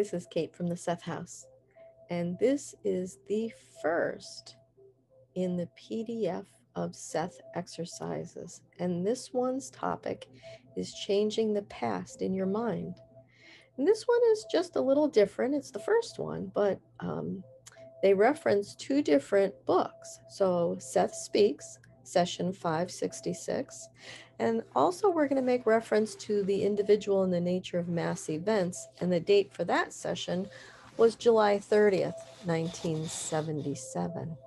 Hi, this is Kate from the Seth House, and this is the first in the PDF of Seth exercises. And this one's topic is changing the past in your mind. And this one is just a little different. It's the first one, but um, they reference two different books. So Seth Speaks, session 566. And also, we're going to make reference to the individual and the nature of mass events. And the date for that session was July 30th, 1977.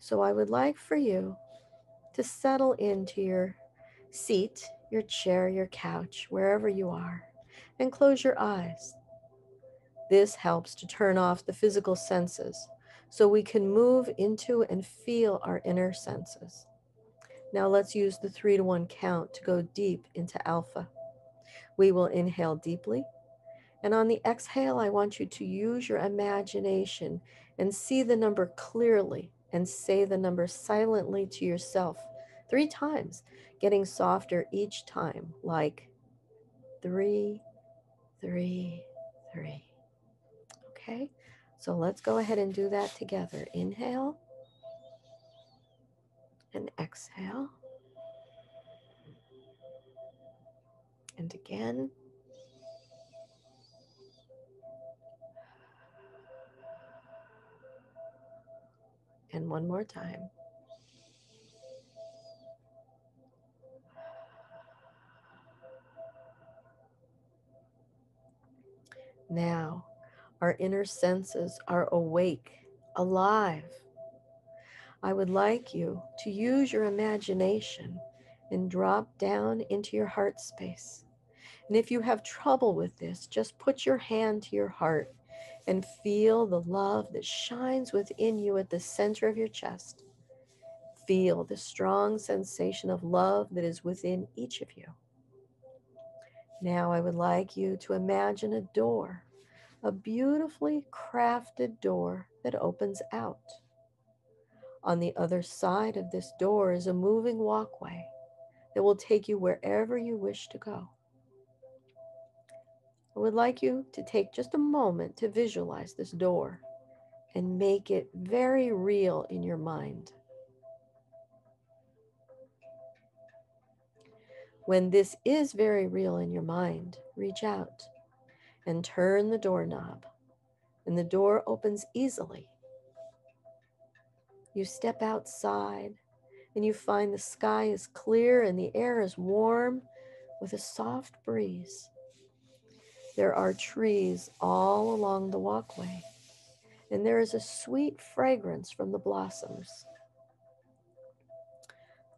So I would like for you to settle into your seat, your chair, your couch, wherever you are, and close your eyes. This helps to turn off the physical senses so we can move into and feel our inner senses. Now let's use the three to one count to go deep into alpha. We will inhale deeply. And on the exhale, I want you to use your imagination and see the number clearly and say the number silently to yourself three times, getting softer each time, like three, three, three. Okay, so let's go ahead and do that together. Inhale and exhale. And again. And one more time. Now, our inner senses are awake, alive. I would like you to use your imagination and drop down into your heart space. And if you have trouble with this, just put your hand to your heart and feel the love that shines within you at the center of your chest. Feel the strong sensation of love that is within each of you. Now, I would like you to imagine a door, a beautifully crafted door that opens out. On the other side of this door is a moving walkway that will take you wherever you wish to go. I would like you to take just a moment to visualize this door and make it very real in your mind. When this is very real in your mind, reach out and turn the doorknob, and the door opens easily. You step outside and you find the sky is clear and the air is warm with a soft breeze. There are trees all along the walkway, and there is a sweet fragrance from the blossoms.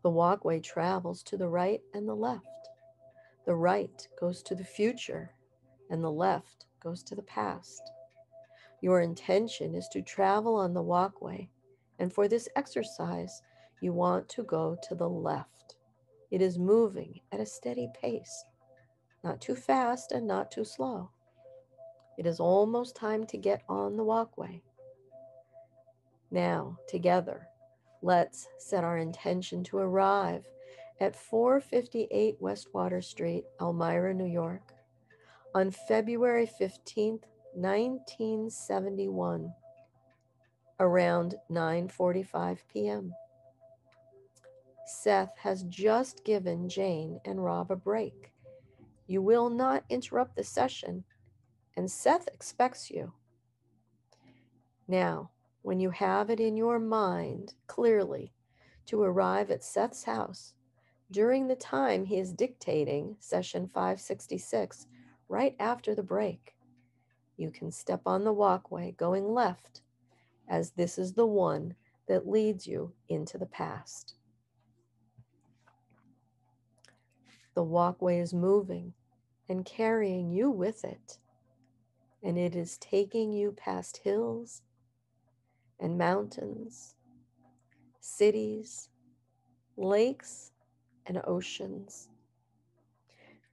The walkway travels to the right and the left. The right goes to the future, and the left goes to the past. Your intention is to travel on the walkway, and for this exercise, you want to go to the left. It is moving at a steady pace, not too fast and not too slow. It is almost time to get on the walkway. Now, together, let's set our intention to arrive at 458 West Water Street, Elmira, New York, on February 15th, 1971, around 9:45 p.m. Seth has just given Jane and Rob a break. You will not interrupt the session, and Seth expects you. Now, when you have it in your mind clearly to arrive at Seth's house during the time he is dictating session 566, right after the break, you can step on the walkway going left, as this is the one that leads you into the past. The walkway is moving and carrying you with it, and it is taking you past hills and mountains, cities, lakes, and oceans.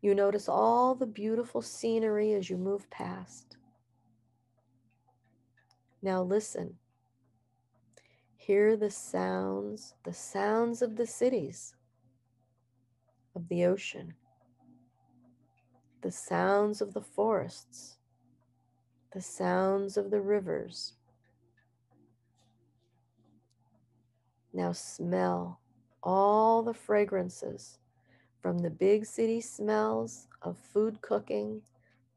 You notice all the beautiful scenery as you move past. Now listen. Hear the sounds, the sounds of the cities of the ocean. the sounds of the forests, the sounds of the rivers. Now smell all the fragrances from the big city smells of food cooking,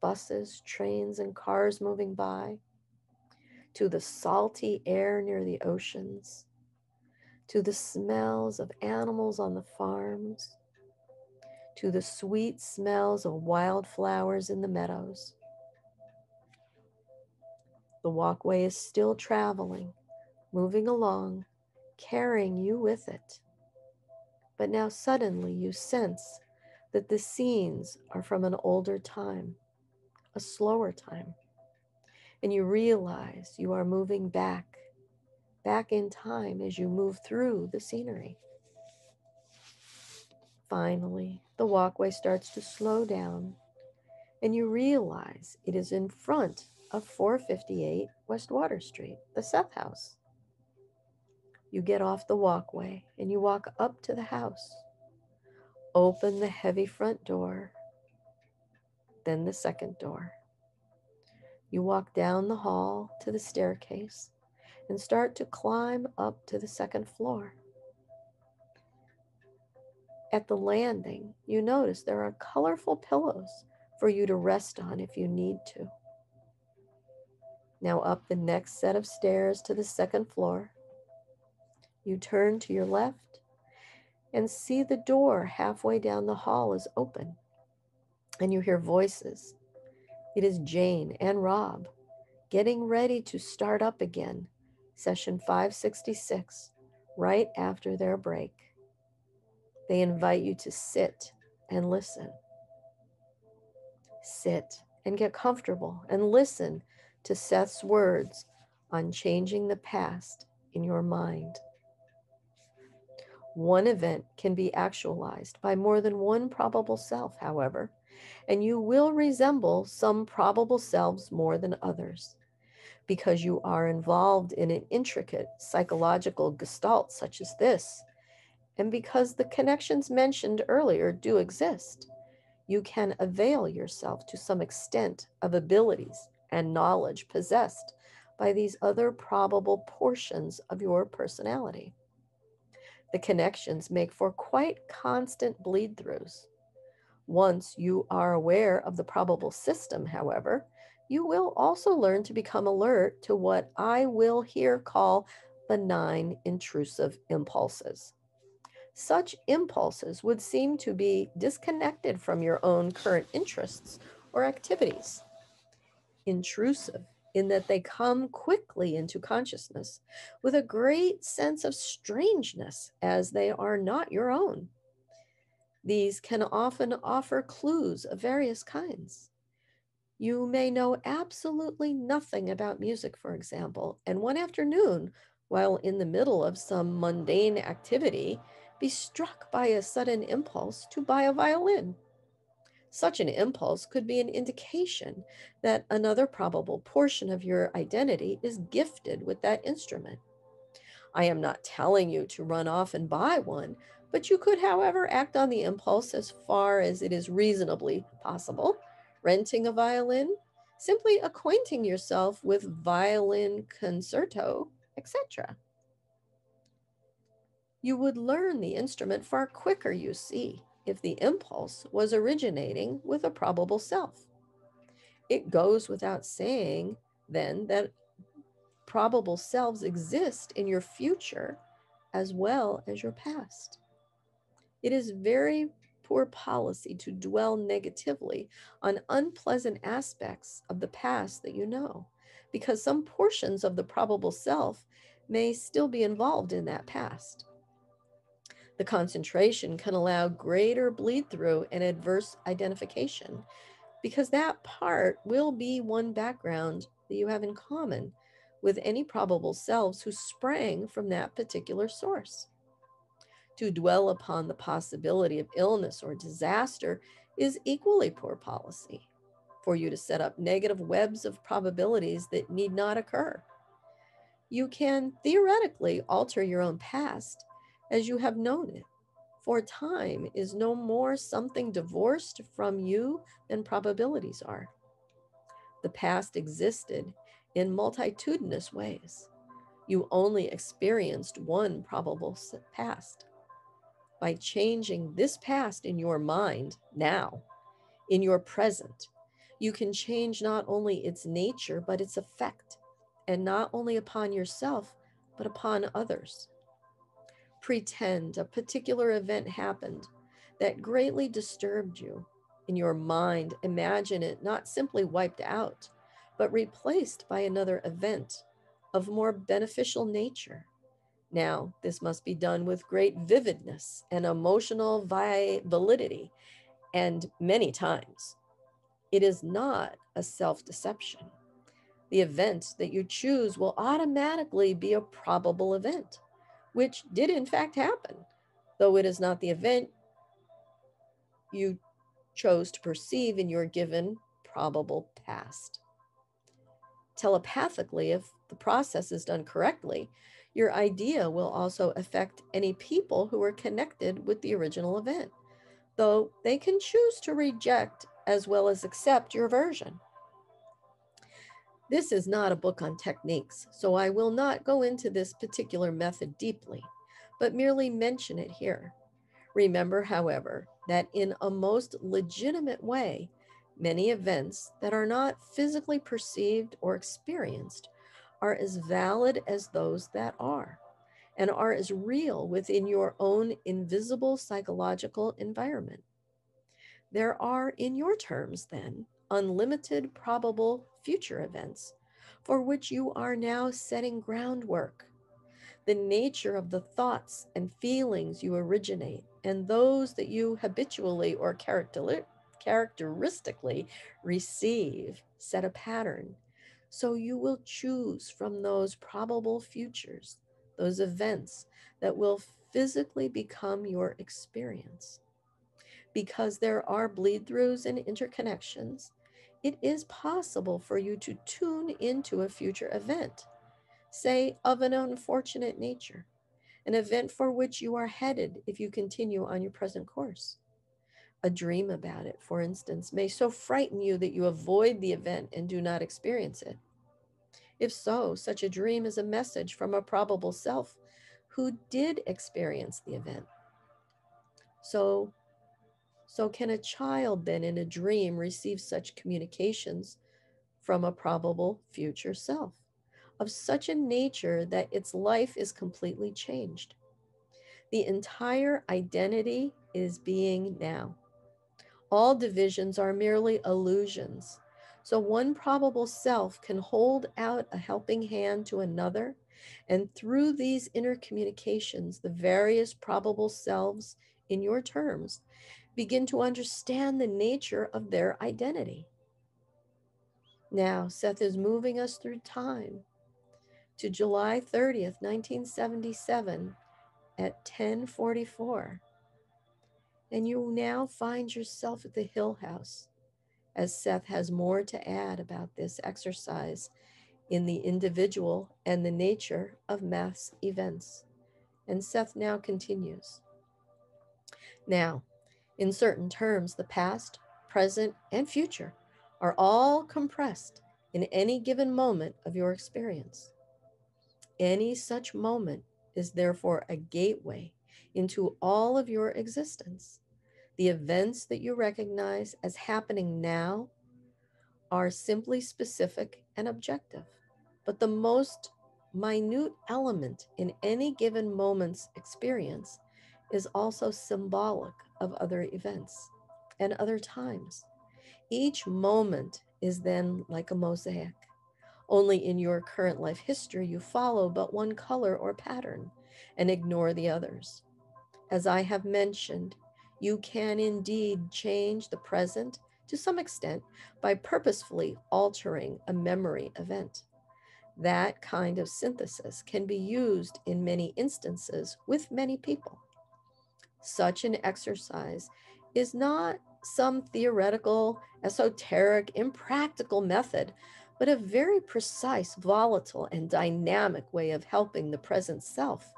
buses, trains, and cars moving by, to the salty air near the oceans, to the smells of animals on the farms, to the sweet smells of wildflowers in the meadows. The walkway is still traveling, moving along, carrying you with it. But now suddenly you sense that the scenes are from an older time, a slower time. And you realize you are moving back, back in time as you move through the scenery. Finally, the walkway starts to slow down, and you realize it is in front of 458 West Water Street, the Seth House. You get off the walkway and you walk up to the house. Open the heavy front door, then the second door. You walk down the hall to the staircase and start to climb up to the second floor. At the landing, you notice there are colorful pillows for you to rest on if you need to. Now, up the next set of stairs to the second floor. You turn to your left and see the door halfway down the hall is open, and you hear voices. It is Jane and Rob getting ready to start up again, session 566, right after their break. They invite you to sit and listen. Sit and get comfortable and listen to Seth's words on changing the past in your mind. One event can be actualized by more than one probable self, however, and you will resemble some probable selves more than others because you are involved in an intricate psychological gestalt such as this, and because the connections mentioned earlier do exist. You can avail yourself to some extent of abilities and knowledge possessed by these other probable portions of your personality. The connections make for quite constant bleed throughs. Once you are aware of the probable system, however, you will also learn to become alert to what I will here call benign intrusive impulses. Such impulses would seem to be disconnected from your own current interests or activities. Intrusive in that they come quickly into consciousness with a great sense of strangeness as they are not your own. These can often offer clues of various kinds. You may know absolutely nothing about music, for example, and one afternoon, while in the middle of some mundane activity, be struck by a sudden impulse to buy a violin such an impulse could be an indication that another probable portion of your identity is gifted with that instrument. I am not telling you to run off and buy one, but you could, however, act on the impulse as far as it is reasonably possible, renting a violin, simply acquainting yourself with violin concerto, etc. You would learn the instrument far quicker, you see, if the impulse was originating with a probable self. It goes without saying then that probable selves exist in your future as well as your past. It is very poor policy to dwell negatively on unpleasant aspects of the past that you know, because some portions of the probable self may still be involved in that past. The concentration can allow greater bleed through and adverse identification because that part will be one background that you have in common with any probable selves who sprang from that particular source. To dwell upon the possibility of illness or disaster is equally poor policy for you to set up negative webs of probabilities that need not occur. You can theoretically alter your own past as you have known it For time is no more something divorced from you than probabilities are. The past existed in multitudinous ways. You only experienced one probable past. By changing this past in your mind now, in your present, you can change not only its nature, but its effect, and not only upon yourself, but upon others pretend a particular event happened that greatly disturbed you in your mind, imagine it not simply wiped out, but replaced by another event of more beneficial nature. Now, this must be done with great vividness and emotional validity, and many times. It is not a self deception. The event that you choose will automatically be a probable event which did in fact happen, though it is not the event you chose to perceive in your given probable past. Telepathically, if the process is done correctly, your idea will also affect any people who are connected with the original event, though they can choose to reject as well as accept your version. This is not a book on techniques, so I will not go into this particular method deeply, but merely mention it here. Remember, however, that in a most legitimate way, many events that are not physically perceived or experienced are as valid as those that are, and are as real within your own invisible psychological environment. There are, in your terms, then, unlimited probable future events for which you are now setting groundwork. The nature of the thoughts and feelings you originate and those that you habitually or character- characteristically receive set a pattern. So you will choose from those probable futures, those events that will physically become your experience. Because there are bleed throughs and interconnections, it is possible for you to tune into a future event, say of an unfortunate nature, an event for which you are headed if you continue on your present course. A dream about it, for instance, may so frighten you that you avoid the event and do not experience it. If so, such a dream is a message from a probable self who did experience the event. So so, can a child then in a dream receive such communications from a probable future self of such a nature that its life is completely changed? The entire identity is being now. All divisions are merely illusions. So, one probable self can hold out a helping hand to another, and through these intercommunications, the various probable selves in your terms begin to understand the nature of their identity. Now, Seth is moving us through time to July 30th, 1977 at 1044. And you now find yourself at the Hill House as Seth has more to add about this exercise in the individual and the nature of mass events. And Seth now continues. Now, in certain terms, the past, present, and future are all compressed in any given moment of your experience. Any such moment is therefore a gateway into all of your existence. The events that you recognize as happening now are simply specific and objective, but the most minute element in any given moment's experience is also symbolic of other events and other times. Each moment is then like a mosaic. Only in your current life history, you follow but one color or pattern and ignore the others. As I have mentioned, you can indeed change the present to some extent by purposefully altering a memory event. That kind of synthesis can be used in many instances with many people such an exercise is not some theoretical, esoteric, impractical method, but a very precise, volatile, and dynamic way of helping the present self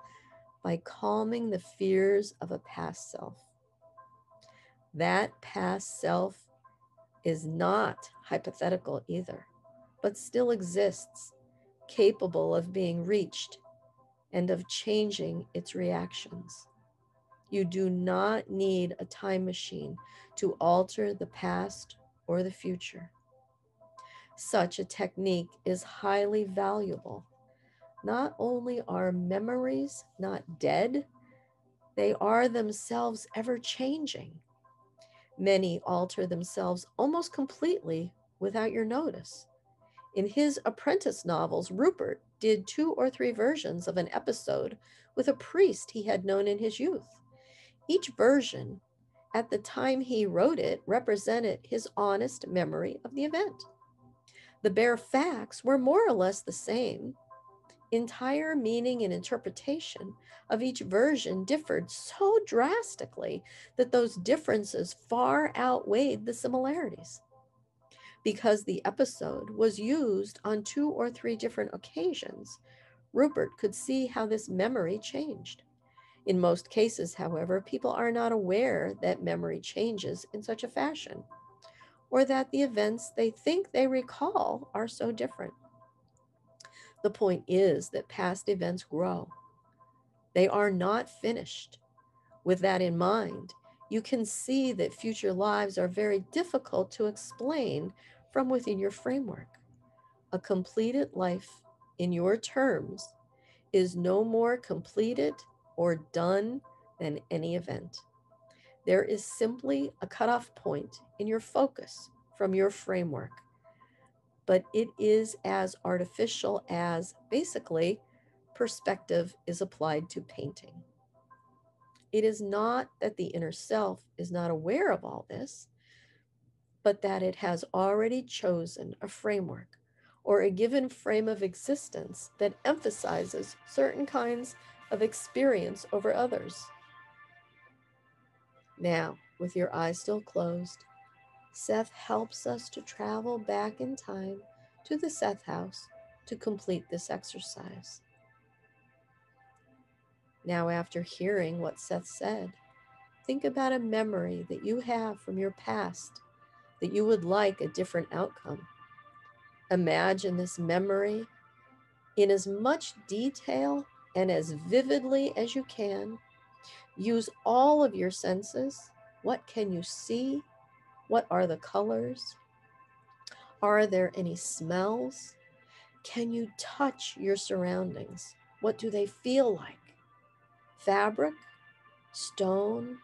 by calming the fears of a past self. That past self is not hypothetical either, but still exists, capable of being reached and of changing its reactions. You do not need a time machine to alter the past or the future. Such a technique is highly valuable. Not only are memories not dead, they are themselves ever changing. Many alter themselves almost completely without your notice. In his apprentice novels, Ruburt did two or three versions of an episode with a priest he had known in his youth. Each version, at the time he wrote it, represented his honest memory of the event. The bare facts were more or less the same. Entire meaning and interpretation of each version differed so drastically that those differences far outweighed the similarities. Because the episode was used on two or three different occasions, Ruburt could see how this memory changed. In most cases, however, people are not aware that memory changes in such a fashion or that the events they think they recall are so different. The point is that past events grow, they are not finished. With that in mind, you can see that future lives are very difficult to explain from within your framework. A completed life in your terms is no more completed or done than any event. There is simply a cutoff point in your focus from your framework, but it is as artificial as basically perspective is applied to painting. It is not that the inner self is not aware of all this, but that it has already chosen a framework or a given frame of existence that emphasizes certain kinds of experience over others. Now, with your eyes still closed, Seth helps us to travel back in time to the Seth house to complete this exercise. Now, after hearing what Seth said, think about a memory that you have from your past that you would like a different outcome. Imagine this memory in as much detail and as vividly as you can Use all of your senses. What can you see? What are the colors? Are there any smells? Can you touch your surroundings? What do they feel like? Fabric, stone,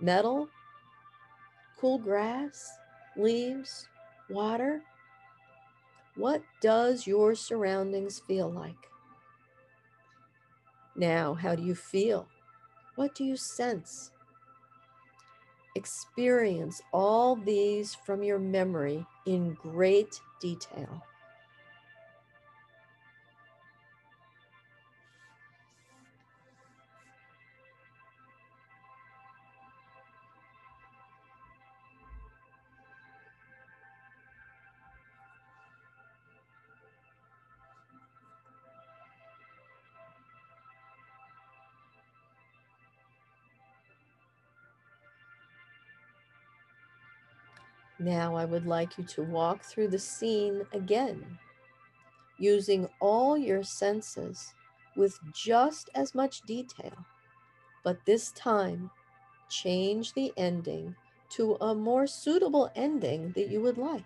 metal, cool grass, leaves, water? What does your surroundings feel like? Now, how do you feel? What do you sense? Experience all these from your memory in great detail. Now I would like you to walk through the scene again, using all your senses with just as much detail, but this time change the ending to a more suitable ending that you would like.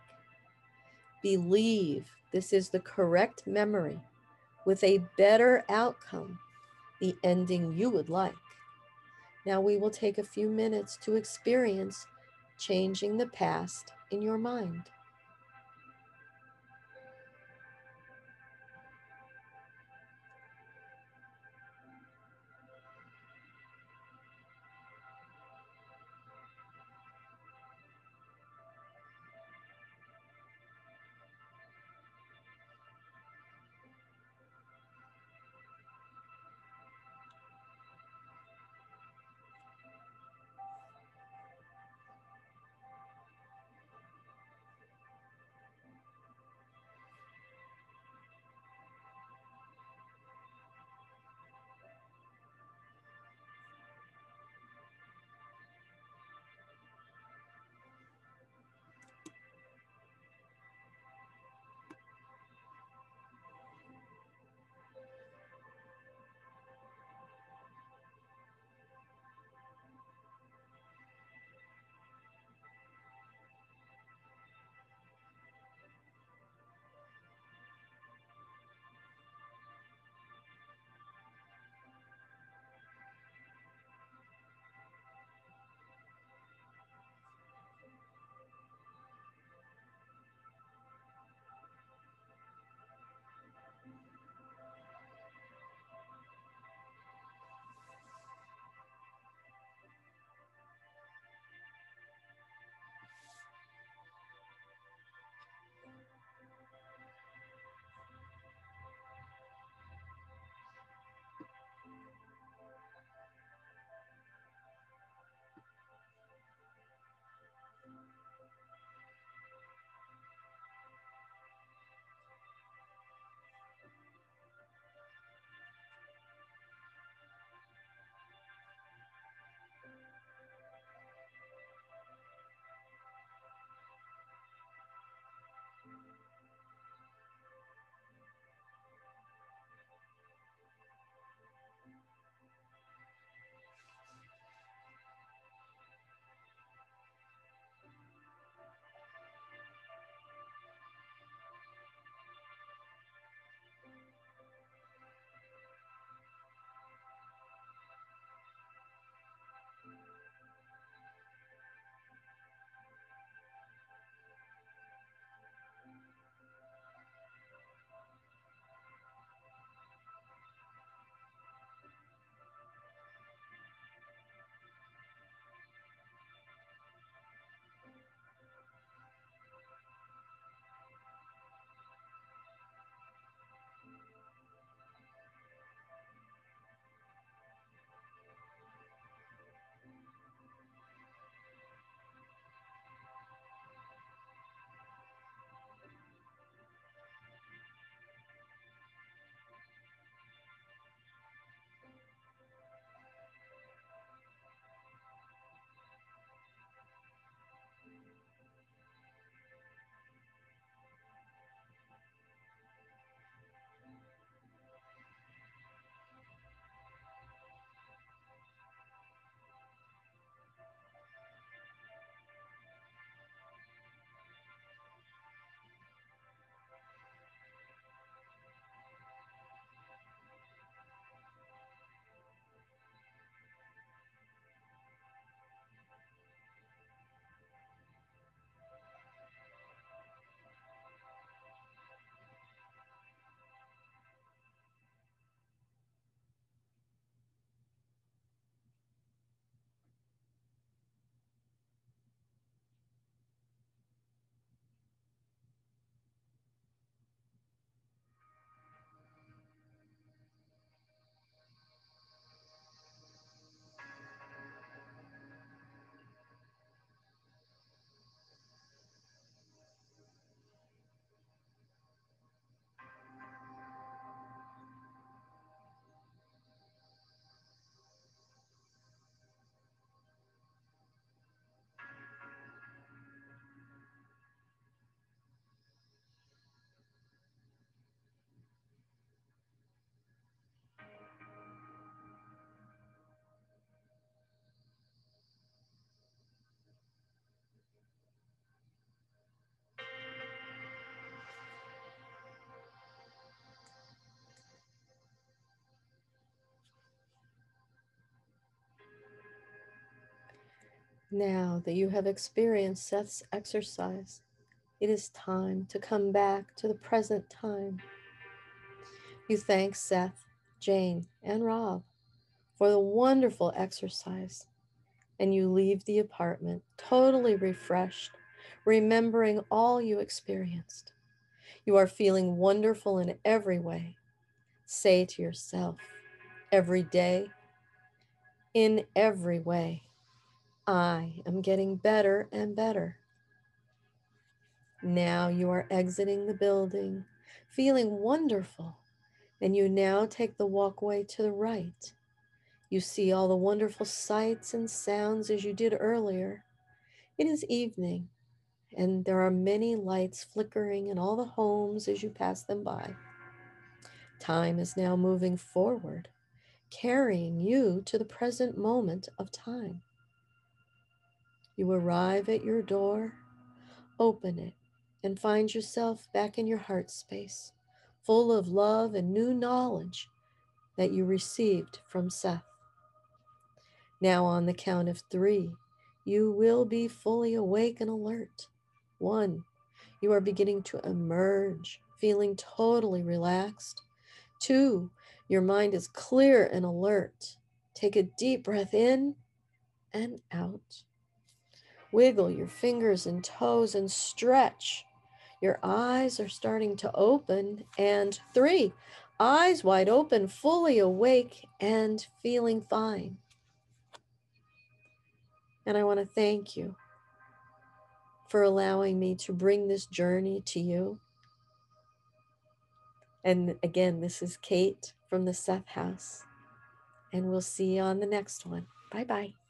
Believe this is the correct memory with a better outcome, the ending you would like. Now we will take a few minutes to experience changing the past in your mind. Now that you have experienced Seth's exercise, it is time to come back to the present time. You thank Seth, Jane, and Rob for the wonderful exercise, and you leave the apartment totally refreshed, remembering all you experienced. You are feeling wonderful in every way. Say to yourself every day, in every way, I am getting better and better. Now you are exiting the building, feeling wonderful, and you now take the walkway to the right. You see all the wonderful sights and sounds as you did earlier. It is evening, and there are many lights flickering in all the homes as you pass them by. Time is now moving forward, carrying you to the present moment of time. You arrive at your door, open it, and find yourself back in your heart space, full of love and new knowledge that you received from Seth. Now, on the count of three, you will be fully awake and alert. One, you are beginning to emerge, feeling totally relaxed. Two, your mind is clear and alert. Take a deep breath in and out. Wiggle your fingers and toes and stretch. Your eyes are starting to open. And three, eyes wide open, fully awake and feeling fine. And I want to thank you for allowing me to bring this journey to you. And again, this is Kate from the Seth House. And we'll see you on the next one. Bye bye.